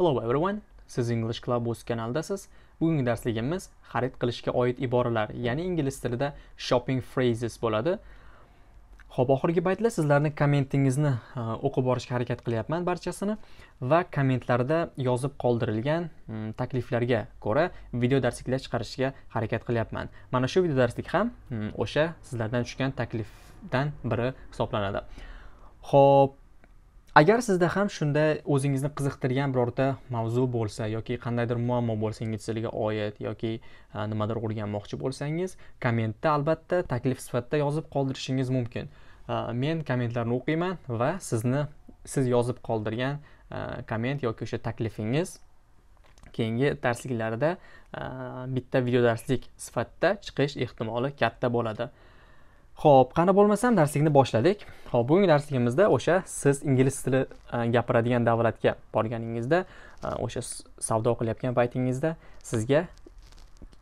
Hello everyone. Siz English Club o'z kanaldasiz. Bugungi darsligimiz xarid qilishga oid iboralar, ya'ni ingliz tilida shopping phrases bo'ladi. Xo'p, oxirgi paytlar sizlarning kommentingizni e, o'qib borishga harakat qilyapman barchasini va kommentlarda yozib qoldirilgan takliflarga ko'ra video darsliklar chiqarishga harakat qilyapman. Mana shu video darslik ham o'sha sizlardan tushgan taklifdan biri hisoblanadi. Xo'p, agar sizda ham shunday o'zingizni qiziqtirgan birorta mavzu bo'lsa yoki qandaydir muammo bo'lsa ingliz tiliga oid yoki e, nimadir o'rganmoqchi bo'lsangiz kommentda albatta taklif sifatida yozib qoldirishingiz mumkin. E, men kommentlarni o'qiyman va sizni siz yozib qoldirgan e, komment yoki o'sha taklifingiz keyingi darsliklarda bitta video darslik sifatida chiqish ehtimoli katta bo'ladi. Xo'p, qani bo'lmasam darslikni boshladik. Xo'p, bugungi darsligimizda o'sha siz ingliz tili e, gapiradigan davlatga borganingizda, e, o'sha savdo qilayotgan paytingizda sizga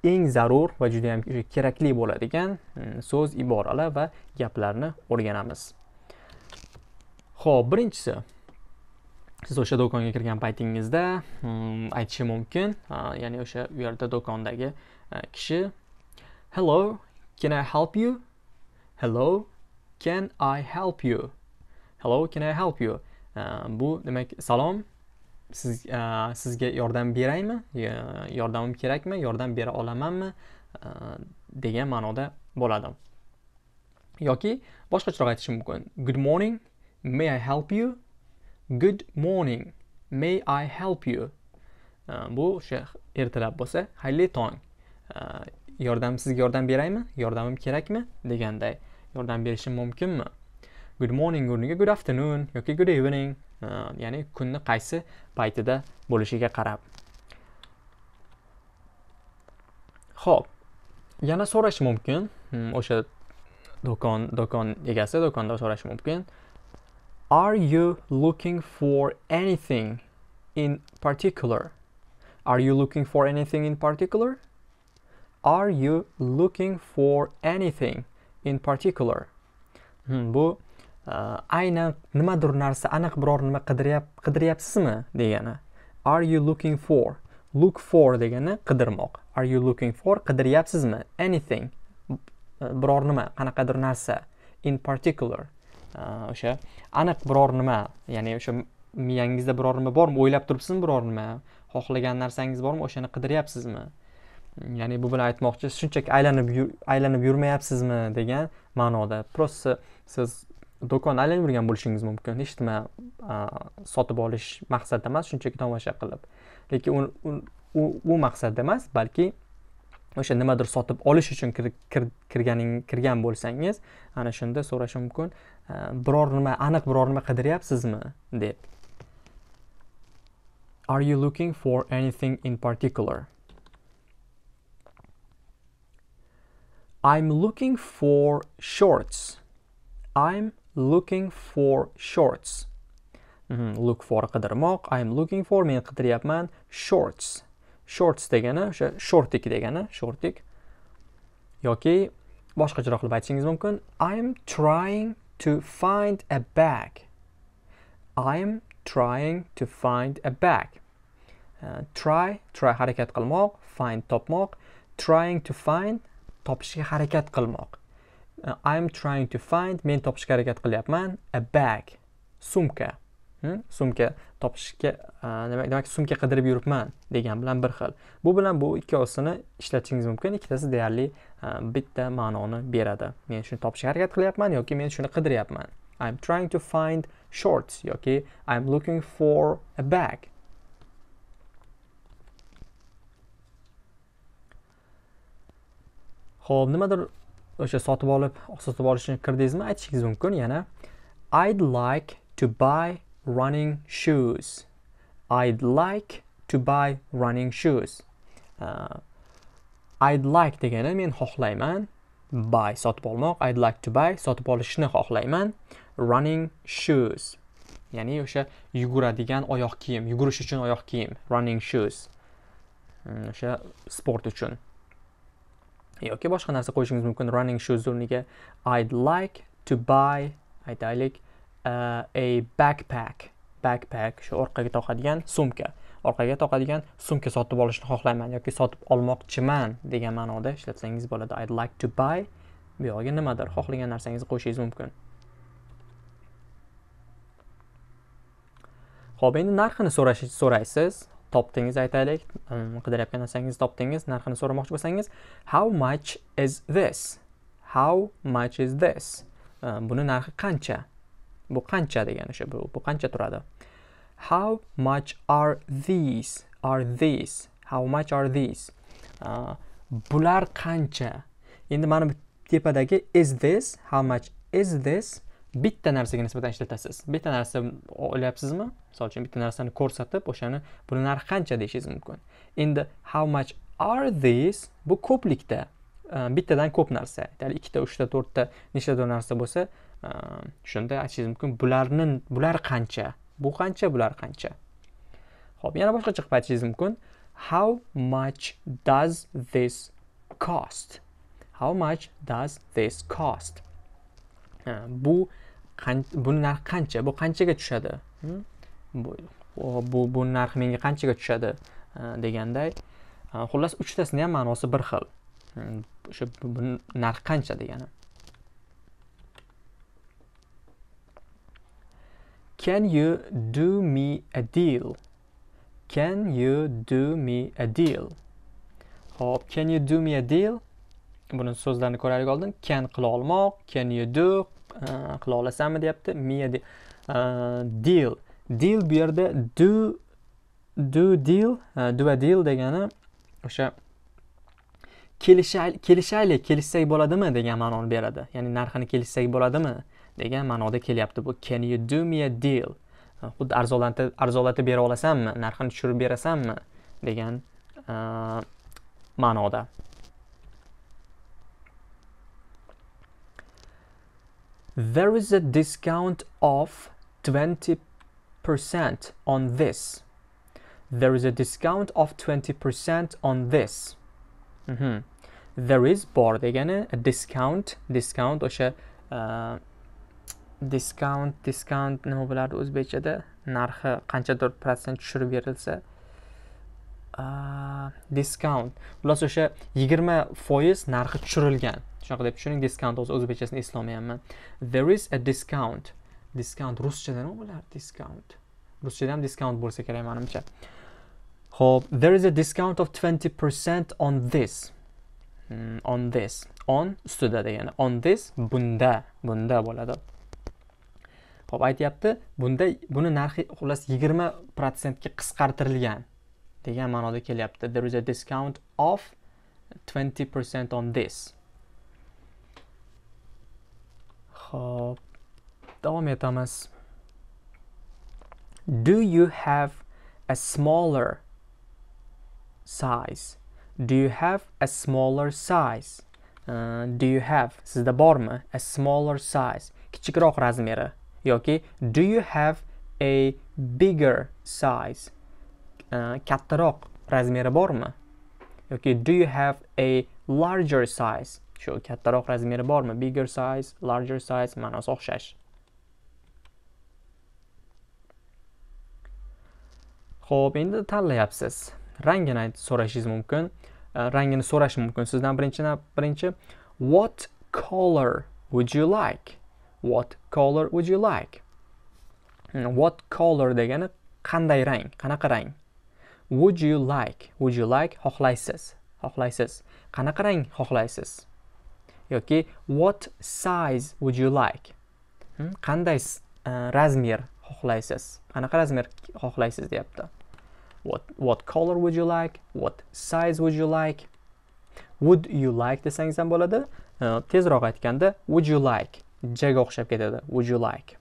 eng zarur va juda ham kerakli bo'ladigan hmm, so'z, iboralar va gaplarni o'rganamiz. Xo'p, birinchisi siz o'sha do'konga kirgan paytingizda hmm, aytishi mumkin, e, ya'ni o'sha u yerda do'kondagi kishi Hello, can I help you? Hello can i help you? Hello can i help you? Ehm, bu demak salom. Siz ehm, sizga yordam beraymi? Yordamim kerakmi? Yordam bera olamanmi? Ehm, degan ma'noda bo'ladi yoki boshqacharoq aytishim mumkin. Good morning may i help you? Good morning may i help you? Bu o'sha ertalab bo'lsa xayrli tong yordam sizga yordam beraymi? Yordamim kerakmi? deganday. Yordam berishim mumkinmi? Good morning o'rniga good afternoon yoki good evening. Ya'ni kunni qaysi paytida bo'lishiga qarab. Ho'p yana so'rash mumkin. Hmm, o'sha do'kon do'kon egasi do'konda so'rash mumkin. Are you looking for anything in particular? Are you looking for anything in particular? Are you looking for anything in particular. Hmm, bu uh, aynan nimadir narsa aniq biror nima qidiryapsizmi degani. Are you looking for? Look for degani qidirmoq. Are you looking for? Qidiryapsizmi? Anything. E, biror nima qanaqadir narsa in particular. Uh, o'sha aniq biror nima ya'ni o'sha miyangizda biror nima bormi? O'ylab turibsizmi biror nima? Xohlagan narsangiz bormi? O'shani qidiryapsizmi? Ya'ni bu bilan aytmoqchi shunchaki aylanib aylanib yurmayapsizmi degan ma'noda. Просто siz do'kon aylanib yurgan bo'lishingiz mumkin. Hech nima sotib olish maqsadida emas shunchaki tomosha qilib. Lekin u u maqsadda emas balki o'sha nimadir sotib olish uchun kirganing kirgan bo'lsangiz ana shunda so'rash mumkin biror nima aniq biror nima qidiryapsizmi deb. Are you looking for anything in particular? I'm looking for shorts. I'm looking for shorts. Mm -hmm. Look for qidirmoq. I'm looking for men qidiryapman shorts. Shorts degani o'sha shortik degani, shortik. yoki boshqacharoq qilib aytishingiz mumkin. I'm trying to find a bag. I'm trying to find a bag. Uh, try, try harakat qilmoq, find topmoq, trying to find topishga harakat qilmoq. Uh, I'm trying to find men topishga harakat qilyapman. A bag sumka. Hmm? sumka topishga uh, demak sumka qidirib yuribman degan bilan bir xil. Bu bilan bu ikkovsini ishlatishingiz mumkin. Ikkitasi deyarli uh, bitta ma'noni beradi. Men shuni topishga harakat qilyapman yoki men shuni qidiryapman i'm trying to find shorts yoki i'm looking for a bag. Ho'p nimadir o'sha sotib olib sotib olishni kirdingizmi? Aytishingiz mumkin yana i'd like to buy running shoes. I'd like to buy running shoes. Uh, i'd like degani men xohlayman buy sotib olmoq. I'd like to buy sotib olishni xohlayman running shoes. Ya'ni o'sha yuguradigan oyoq kiyim yugurish uchun oyoq kiyim running shoes. Mm, o'sha sport uchun. Yoki boshqa narsa qo'yishingiz mumkin. Running shoes o'rniga i'd like to buy aytaylik uh, a backpack. Backpack shu orqaga toqadigan sumka. Orqaga toqadigan sumka sotib olishni xohlayman yoki sotib olmoqchiman degan ma'noda ishlatsangiz bo'ladi. I'd like to buy bu yog'iga nimadir xohlagan narsangizni qo'yishingiz mumkin. Ho'p endi narxini so'rash so'raysiz. Topdingiz aytaylik. Qidirayotgan narsangizni topdingiz narxini so'ramoqchi bo'lsangiz how much is this? How much is this? Buni narxi qancha? Bu qancha degani o'sha bu bu qancha turadi? How much are these? Are these? How much are these? Uh, bular qancha? Endi mana bu tepadagi is this? How much is this? Bitta narsaga nisbatan ishlatasiz. Bitta narsa o'ylayapsizmi misol uchun bitta narsani ko'rsatib o'shani buni narxi qancha deyishingiz mumkin. Endi how much are these? Bu ko'plikda e, bittadan ko'p narsa. Ya'ni ikkita uchta to'rtta nechtadir narsa bo'lsa e, shunda aytishingiz mumkin bularni bular qancha? Bu qancha bular qancha? Ho'p yana boshqacha qilib aytishingiz mumkin. How much does this cost? How much does this cost? Bu buni narxi qancha? Bu qanchaga tushadi? Hm? Bu bu bu narx menga qanchaga tushadi? Deganday xullas uchtasini ham ma'nosi bir xil. O'sha narx qancha degani. Can you do me a deal? Can you do me a deal? Ho'p can you do me a deal? Buni so'zlarini ko'raylik oldin can qila olmoq can you do Э, qila olasanmi deyapti. Miya э, deal. Deal bu yerda do do deal э, do a deal degani o'sha kelishaylik kelishsak bo'ladimi degan ma'noni beradi. Ya'ni narxini kelishsak bo'ladimi degan ma'noda kelyapti bu. Can you do me a deal? Xuddi arzonlatib arzonlatib bera olasanmi? Narxini tushirib berasanmi? degan ma'noda. There is a discount of 20% on this. There is a discount of 20% on this. Mm -hmm. there is bor degani a discount discount o'sha uh, discount discount nima bo'ladi o'zbekchada? Narxi qanchadir protsent tushirib berilsa uh, discount. Xullas o'sha yigirma foiz narxi tushirilgan. Shunaqa deb tushuning discount o'zi o'zbekchasini eslolmayapman. There is a discount. Discount ruschada nima bo'ladi discount. Ruschada ham discount bo'lsa kerak manimcha. Ho'p there is a discount of 20% on this. Mm, on this. On ustida degani. On this bunda. Bunda bo'ladi. Ho'p aytyapti. Bunda buni narxi xullas yigirma protsentga qisqartirilgan degan ma'noda kelyapti. There is a discount of 20% on this. Ho'p davom etamiz do you have a smaller size? Do you have a smaller size? Uh, do you have? Sizda bormi? A smaller size. Kichikroq razmeri. Yoki do you have a bigger size? Uh, kattaroq razmeri bormi? Yoki do you have a larger size? Shu kattaroq razmeri bormi? Bigger size larger size ma'nosi o'xshash. Ho'p endi tanlayapsiz. Rangini so'rashingiz mumkin. Э, rangini so'rash mumkin. Sizdan birinchi birinchi what color would you like? What color would you like? Hmm, what color degani qanday rang? Qanaqa rang? Would you like? Would you like? Xohlaysiz. Xohlaysiz. Qanaqa rang xohlaysiz? Yoki what size would you like? Hmm? Qanday e, razmer xohlaysiz? Qanaqa razmer xohlaysiz deyapti? What what color would you like? What size would you like? Would you like desangiz ham bo'ladi. E, tezroq aytganda would you like? Jaga o'xshab ketadi. Would you like?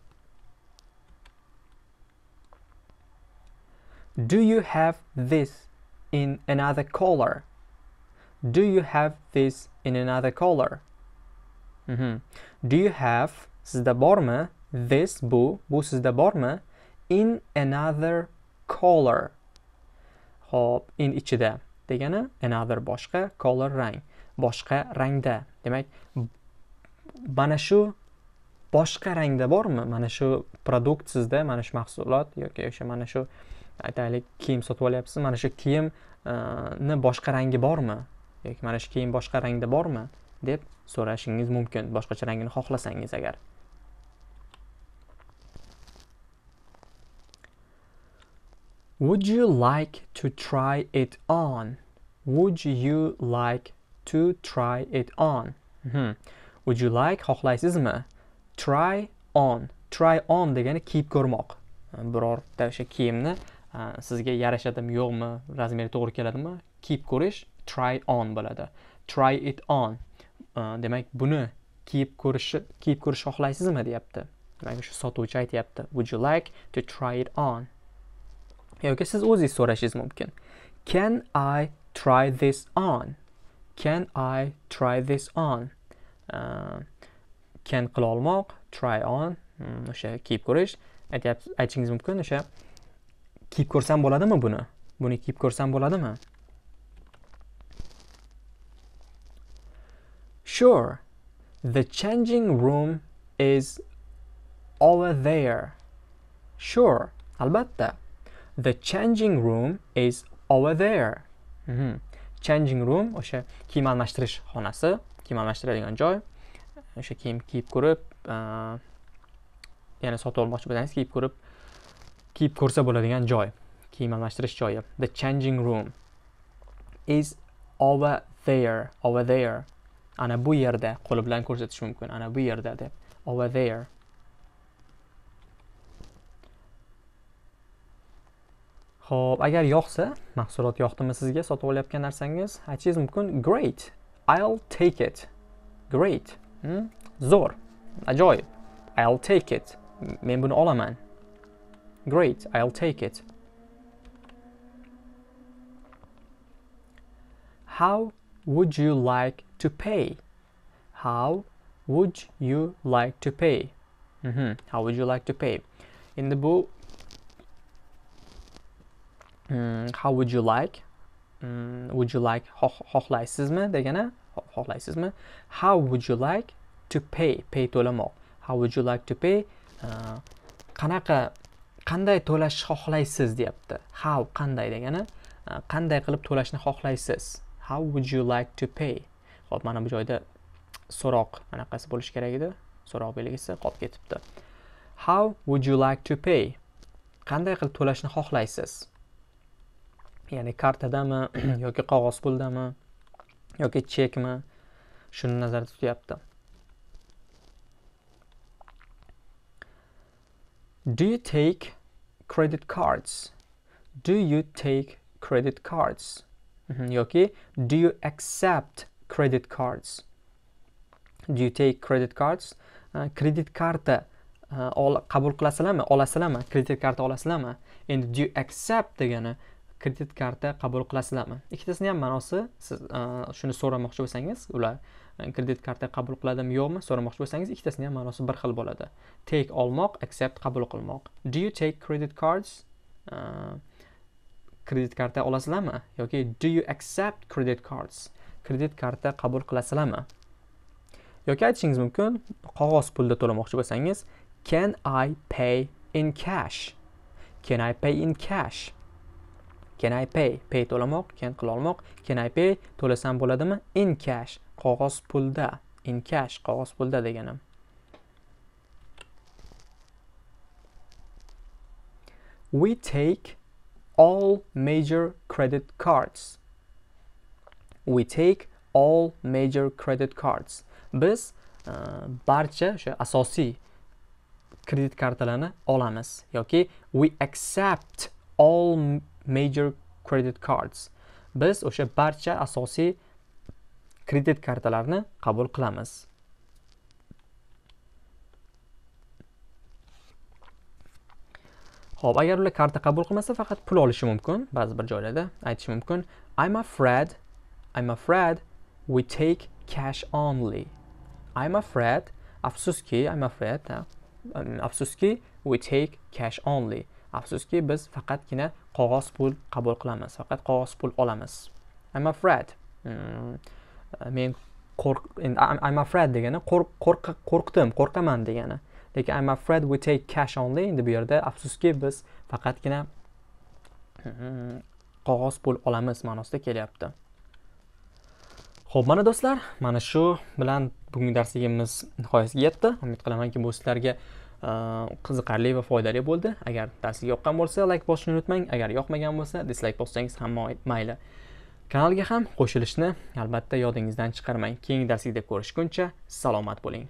Do you have this in another color? Do you have this in another color? Mm -hmm. do you have sizda bormi this bu bu sizda bormi in another color? Xo'p, in ichida. Degani another boshqa, color rang, boshqa rangda. Demak, mana shu boshqa rangda bormi? Mana shu produkt sizda mana shu mahsulot yoki o'sha mana shu aytaylik kiyim sotib olyapsiz mana shu kiyimni boshqa rangi bormi? Yoki mana shu kiyim boshqa rangda bormi? Deb so'rashingiz mumkin boshqacha rangini xohlasangiz agar Would you like to try it on? Would you like to try it on? Mhm. Would you like xohlaysizmi? Try on. Try on degani kiyib ko'rmoq. Birorta o'sha kiyimni sizga yarashadimi yo'qmi, razmeri to'g'ri keladimi? Kiyib ko'rish try on bo'ladi. Try it on. Demak, buni kiyib ko'rish kiyib ko'rish xohlaysizmi deyapti. Demak, shu sotuvchi aytyapti. Would you like to try it on? yoki siz o'zingiz so'rashingiz mumkin. Can i try this on? Can i try this on? Uh, can qila olmoq try on. Hmm, o'sha kiyib ko'rish. Aytishingiz mumkin o'sha kiyib ko'rsam bo'ladimi buni? Buni kiyib ko'rsam bo'ladimi? Sure the changing room is over there sure albatta The changing room is over there. Mm -hmm. Changing room o'sha kiyim almashtirish xonasi, kiyim almashtiradigan joy. O'sha kiyim kiyib ko'rib, ya'ni sotib olmoqchi bo'lsangiz, kiyib ko'rib, kiyib ko'rsa bo'ladigan joy. Kiyim almashtirish joyi. The changing room is over there, over there. Ana bu yerda qo'li bilan ko'rsatish mumkin. Ana bu yerda deb. Over there. Xo'p, agar yoqsa, mahsulot yoqdimi sizga sotib olayotgan narsangiz, aytishingiz mumkin great. I'll take it. Great. Hmm? Zo'r. Ajoyib. I'll take it. Men buni olaman. Great. I'll take it. How would you like to pay? How would you like to pay? Mm -hmm. How would you like to pay? In the book, mm, how would you like? Um, would you like xohlaysizmi degani xohlaysizmi how would you like to pay? Pay to'lamoq how would you like to pay? Uh, qanaqa qanday to'lash xohlaysiz deyapti. How? Qanday degani qanday uh, qilib to'lashni xohlaysiz how would you like to pay? Hop mana bu joyda so'roq anaqasi bo'lishi kerak edi. So'roq belgisi qolib ketibdi. How would you like to pay? Qanday qilib to'lashni xohlaysiz? Ya'ni kartadami yoki qog'oz puldami yoki chekmi? Shuni nazarda tutyapti. Do you take credit cards? Do you take credit cards? Mhm, yoki do you accept credit cards. Do you take credit cards? Uh, kredit karta uh, qabul qilasizlarmi olasizlarmi kredit karta olasizlarmi endi do you accept degani kredit karta qabul qilasizlarmi ikkitasini ham ma'nosi siz uh, shuni so'ramoqchi bo'lsangiz ular kredit karta qabul qiladimi yo'qmi so'ramoqchi bo'lsangiz ikkitasini ham ma'nosi bir xil bo'ladi. Take olmoq accept qabul qilmoq. Do you take credit cards? Kredit karta olasizlarmi yoki do you accept credit cards? Kredit karta qabul qilasizlarmi yoki aytishingiz mumkin qog'oz pulda to'lamoqchi bo'lsangiz can i pay in cash? Can i pay in cash? Can I pay? Pay to'lamoq can qilolmoq can I pay? To'lasam bo'ladimi? In cash. Qog'oz pulda. In cash qog'oz pulda deganim we take all major credit cards. We take all major credit cards biz uh, barcha o'sha asosiy kredit kartalarni olamiz yoki we accept all major credit cards biz o'sha barcha asosiy kredit kartalarini qabul qilamiz Xo'p, agar ular karta qabul qilmasa, faqat pul olishi mumkin. Ba'zi bir joylarda aytish mumkin. I'm afraid, I'm afraid we take cash only. I'm afraid, afsuski, I'm afraid, afsuski we take cash only. afsuski biz faqatgina qog'oz pul qabul qilamiz faqat qog'oz pul olamiz. I'm afraid. Mm, men qo'rq I'm, afraid degani qo'rq qo'rqdim qo'rqaman degani. Lekin I'm afraid we take cash only endi bu yerda afsuski biz faqatgina hmm, qog'oz pul olamiz ma'nosida kelyapti. Ho'p mana do'stlar mana shu bilan bugungi darsligimiz nihoyasiga yetdi. Umid qilamanki bu sizlarga e, qiziqarli va foydali bo'ldi. Agar darslik yoqqan bo'lsa layk bosishni unutmang. Agar yoqmagan bo'lsa dislayk bossangiz ham mayli. Kanalga ham qo'shilishni albatta yodingizdan chiqarmang. Keyingi darslikda ko'rishguncha salomat bo'ling.